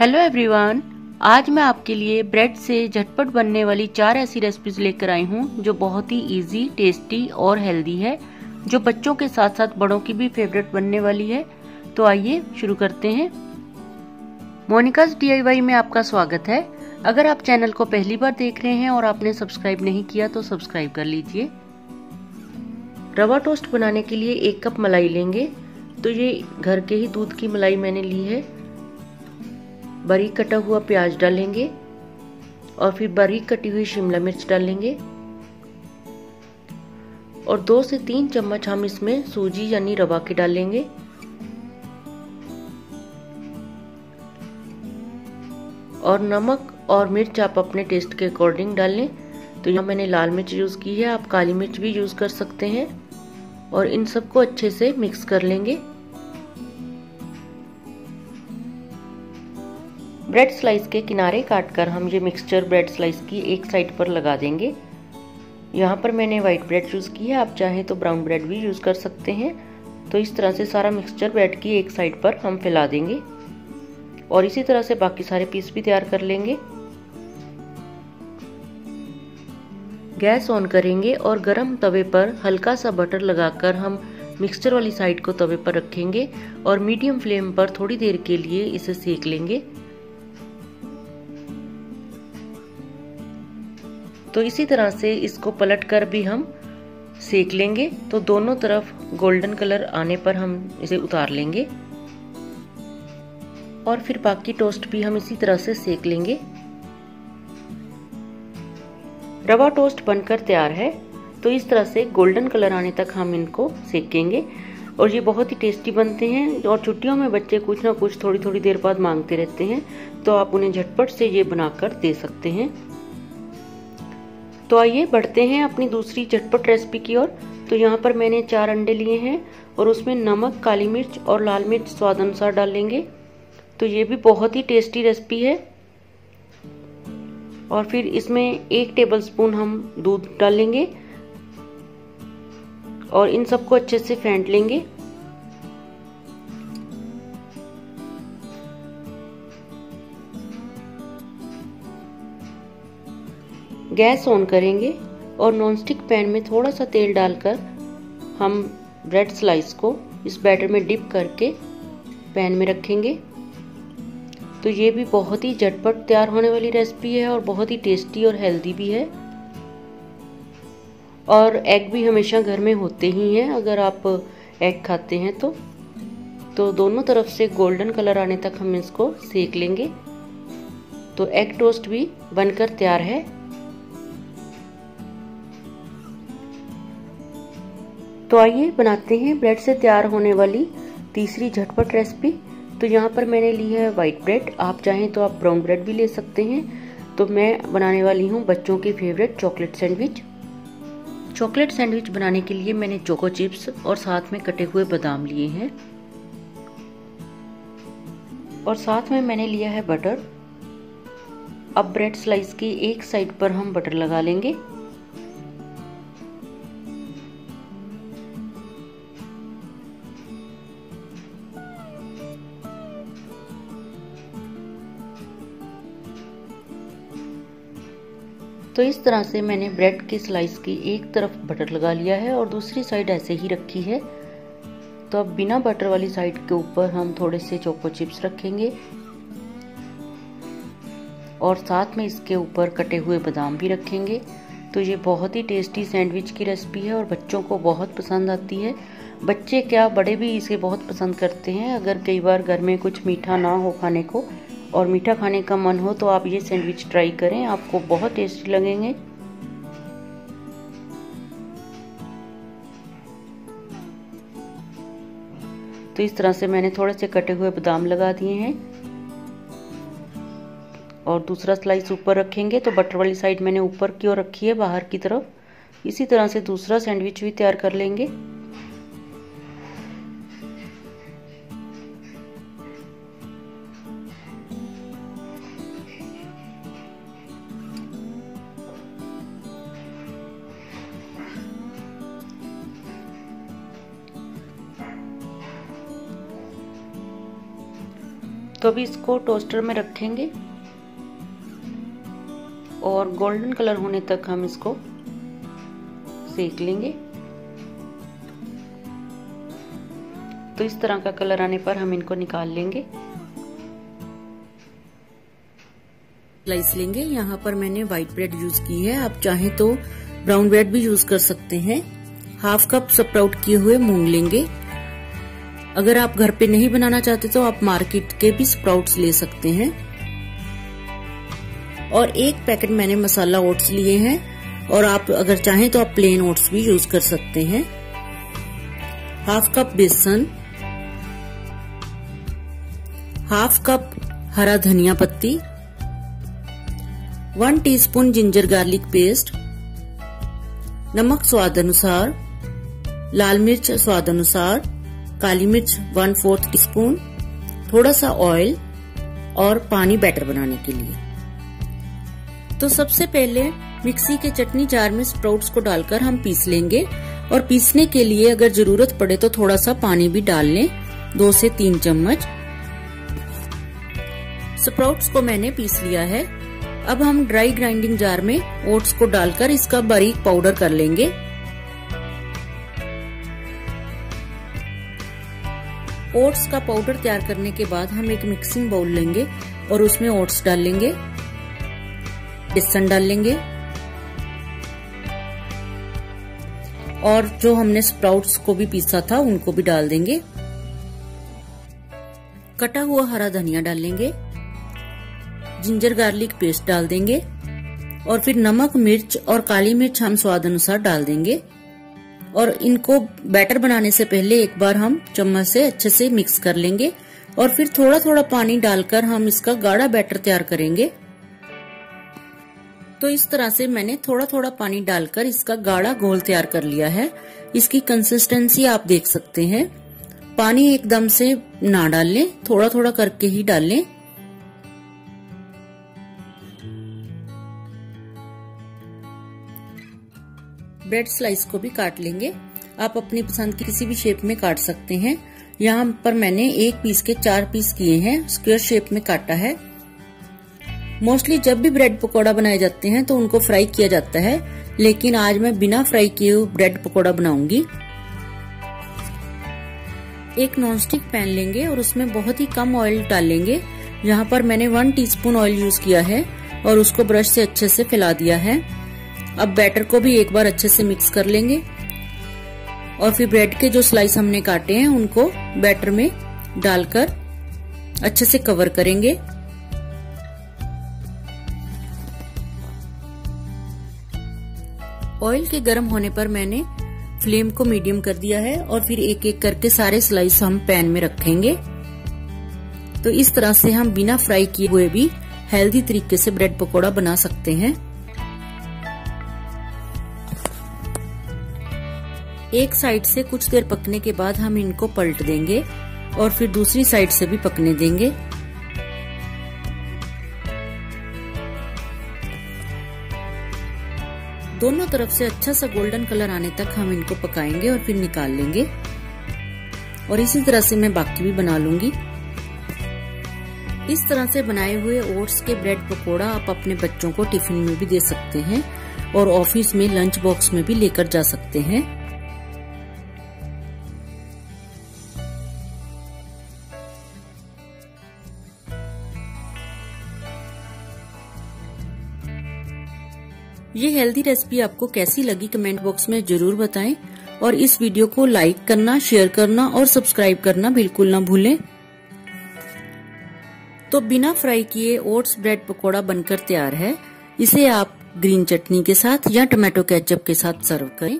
Hello everyone आज मैं आपके लिए ब्रेड से झटपट बनने वाली चार ऐसी रेसिपीज़ लेकर आई हूँ जो बहुत ही इजी, टेस्टी और हेल्दी है जो बच्चों के साथ साथ बड़ों की भी फेवरेट बनने वाली है। तो आइए शुरू करते हैं। मोनिकाज डी में आपका स्वागत है। अगर आप चैनल को पहली बार देख रहे हैं और आपने सब्सक्राइब नहीं किया तो सब्सक्राइब कर लीजिए। रवा टोस्ट बनाने के लिए एक कप मलाई लेंगे। तो ये घर के ही दूध की मलाई मैंने ली है। बारीक कटा हुआ प्याज डालेंगे और फिर बारीक कटी हुई शिमला मिर्च डालेंगे। और दो से तीन चम्मच हम इसमें सूजी यानी रवा के डालेंगे। और नमक और मिर्च आप अपने टेस्ट के अकॉर्डिंग डाल। लें तो यहाँ मैंने लाल मिर्च यूज़ की है, आप काली मिर्च भी यूज़ कर सकते हैं। और इन सबको अच्छे से मिक्स कर लेंगे। ब्रेड स्लाइस के किनारे काटकर हम ये मिक्सचर ब्रेड स्लाइस की एक साइड पर लगा देंगे। यहाँ पर मैंने वाइट ब्रेड यूज़ की है, आप चाहें तो ब्राउन ब्रेड भी यूज़ कर सकते हैं। तो इस तरह से सारा मिक्सचर ब्रेड की एक साइड पर हम फैला देंगे। और इसी तरह से बाकी सारे पीस भी तैयार कर लेंगे। गैस ऑन करेंगे और गरम तवे पर हल्का सा बटर लगाकर हम मिक्सचर वाली साइड को तवे पर रखेंगे और मीडियम फ्लेम पर थोड़ी देर के लिए इसे सेक लेंगे। तो इसी तरह से इसको पलट कर भी हम सेक लेंगे। तो दोनों तरफ़ गोल्डन कलर आने पर हम इसे उतार लेंगे। और फिर बाकी टोस्ट भी हम इसी तरह से सेक लेंगे। रवा टोस्ट बनकर तैयार है। तो इस तरह से गोल्डन कलर आने तक हम इनको सेकेंगे। और ये बहुत ही टेस्टी बनते हैं और छुट्टियों में बच्चे कुछ ना कुछ थोड़ी थोड़ी देर बाद मांगते रहते हैं। तो आप उन्हें झटपट से ये बनाकर दे सकते हैं। तो आइए बढ़ते हैं अपनी दूसरी झटपट रेसिपी की ओर। तो यहाँ पर मैंने चार अंडे लिए हैं और उसमें नमक, काली मिर्च और लाल मिर्च स्वाद अनुसार डाल लेंगे। तो ये भी बहुत ही टेस्टी रेसिपी है। और फिर इसमें एक टेबलस्पून हम दूध डाल लेंगे और इन सबको अच्छे से फेंट लेंगे। गैस ऑन करेंगे और नॉनस्टिक पैन में थोड़ा सा तेल डालकर हम ब्रेड स्लाइस को इस बैटर में डिप करके पैन में रखेंगे। तो ये भी बहुत ही झटपट तैयार होने वाली रेसिपी है और बहुत ही टेस्टी और हेल्दी भी है। और एग भी हमेशा घर में होते ही हैं, अगर आप एग खाते हैं तो। तो दोनों तरफ़ से गोल्डन कलर आने तक हम इसको सेक लेंगे। तो एग टोस्ट भी बनकर तैयार है। तो आइए बनाते हैं ब्रेड से तैयार होने वाली तीसरी झटपट रेसिपी। तो यहाँ पर मैंने ली है वाइट ब्रेड आप चाहें तो आप ब्राउन ब्रेड भी ले सकते हैं। तो मैं बनाने वाली हूँ बच्चों की favourite chocolate sandwich chocolate sandwich बनाने के लिए मैंने चोको चिप्स और साथ में कटे हुए बादाम लिए हैं। और साथ में मैंने लिया है बटर अब ब्रेड स्लाइस की एक साइड पर हम बटर लगा लेंगे। तो इस तरह से मैंने ब्रेड की स्लाइस की एक तरफ़ बटर लगा लिया है और दूसरी साइड ऐसे ही रखी है। तो अब बिना बटर वाली साइड के ऊपर हम थोड़े से चोको चिप्स रखेंगे और साथ में इसके ऊपर कटे हुए बादाम भी रखेंगे। तो ये बहुत ही टेस्टी सैंडविच की रेसिपी है और बच्चों को बहुत पसंद आती है। बच्चे क्या बड़े भी इसे बहुत पसंद करते हैं, अगर कई बार घर में कुछ मीठा ना हो खाने को और मीठा खाने का मन हो तो आप ये सैंडविच ट्राई करें, आपको बहुत टेस्टी लगेंगे। तो इस तरह से मैंने थोड़े से कटे हुए बादाम लगा दिए हैं। और दूसरा स्लाइस ऊपर रखेंगे तो बटर वाली साइड मैंने ऊपर की ओर रखी है, बाहर की तरफ़। इसी तरह से दूसरा सैंडविच भी तैयार कर लेंगे। तो अभी इसको टोस्टर में रखेंगे और गोल्डन कलर होने तक हम इसको सेक लेंगे। तो इस तरह का कलर आने पर हम इनको निकाल लेंगे। स्लाइस लेंगे। यहाँ पर मैंने व्हाइट ब्रेड यूज़ की है। आप चाहें तो ब्राउन ब्रेड भी यूज़ कर सकते हैं। हाफ़ कप स्प्राउट किए हुए मूंग लेंगे। अगर आप घर पे नहीं बनाना चाहते तो आप मार्केट के भी स्प्राउट्स ले सकते हैं। और एक पैकेट मैंने मसाला ओट्स लिए हैं, और आप अगर चाहें तो आप प्लेन ओट्स भी यूज़ कर सकते हैं। हाफ़ कप बेसन, हाफ़ कप हरा धनिया पत्ती, one teaspoon ginger garlic paste, नमक स्वाद अनुसार, लाल मिर्च स्वाद अनुसार काली मिर्च वन फोर्थ स्पून थोड़ा सा ऑयल और पानी बैटर बनाने के लिए। तो सबसे पहले मिक्सी के चटनी जार में स्प्राउट्स को डालकर हम पीस लेंगे और पीसने के लिए अगर ज़रूरत पड़े तो थोड़ा सा पानी भी डाल लें, दो से तीन चम्मच। स्प्राउट्स को मैंने पीस लिया है। अब हम ड्राई ग्राइंडिंग जार में ओट्स को डालकर इसका बारीक पाउडर कर लेंगे। ओट्स का पाउडर तैयार करने के बाद हम एक मिक्सिंग बाउल लेंगे और उसमें ओट्स डाल लेंगे बेसन डाल लेंगे और जो हमने स्प्राउट्स को भी पीसा था उनको भी डाल देंगे। कटा हुआ हरा धनिया डाल लेंगे जिंजर गार्लिक पेस्ट डाल देंगे, और फिर नमक, मिर्च और काली मिर्च हम स्वाद अनुसार डाल देंगे। और इनको बैटर बनाने से पहले एक बार हम चम्मच से अच्छे से मिक्स कर लेंगे और फिर थोड़ा थोड़ा पानी डालकर हम इसका गाढ़ा बैटर तैयार करेंगे। तो इस तरह से मैंने थोड़ा थोड़ा पानी डालकर इसका गाढ़ा घोल तैयार कर लिया है। इसकी कंसिस्टेंसी आप देख सकते हैं। पानी एकदम से ना डाल थोड़ा थोड़ा करके ही डाल ब्रेड स्लाइस को भी काट लेंगे। आप अपनी पसंद की किसी भी शेप में काट सकते हैं। यहाँ पर मैंने एक पीस के चार पीस किए हैं, स्क्वायर शेप में काटा है। मोस्टली जब भी ब्रेड पकौड़ा बनाए जाते हैं तो उनको फ्राई किया जाता है। लेकिन आज मैं बिना फ्राई किए हुए ब्रेड पकौड़ा बनाऊँगी। एक नॉनस्टिक पैन लेंगे और उसमें बहुत ही कम ऑयल डालेंगे। यहाँ पर मैंने वन टीस्पून ऑयल यूज़ किया है और उसको ब्रश से अच्छे से फैला दिया है। अब बैटर को भी एक बार अच्छे से मिक्स कर लेंगे। और फिर ब्रेड के जो स्लाइस हमने काटे हैं, उनको बैटर में डालकर अच्छे से कवर करेंगे। ऑयल के गर्म होने पर मैंने फ्लेम को मीडियम कर दिया है और फिर एक एक करके सारे स्लाइस हम पैन में रखेंगे। तो इस तरह से हम बिना फ्राई किए हुए भी हेल्दी तरीके से ब्रेड पकोड़ा बना सकते हैं। एक साइड से कुछ देर पकने के बाद हम इनको पलट देंगे और फिर दूसरी साइड से भी पकने देंगे। दोनों तरफ़ से अच्छा सा गोल्डन कलर आने तक हम इनको पकाएँगे और फिर निकाल लेंगे। और इसी तरह से मैं बाकी भी बना लूँगी। इस तरह से बनाए हुए ओट्स के ब्रेड पकोड़ा आप अपने बच्चों को टिफ़िन में भी दे सकते हैं और ऑफ़िस में लंच बॉक्स में भी लेकर जा सकते हैं। ये हेल्दी रेसिपी आपको कैसी लगी कमेंट बॉक्स में ज़रूर बताएँ और इस वीडियो को लाइक करना शेयर करना और सब्सक्राइब करना बिल्कुल ना भूलें। तो बिना फ्राई किए ओट्स ब्रेड पकौड़ा बनकर तैयार है। इसे आप ग्रीन चटनी के साथ या टोमेटो केचप के साथ सर्व करें।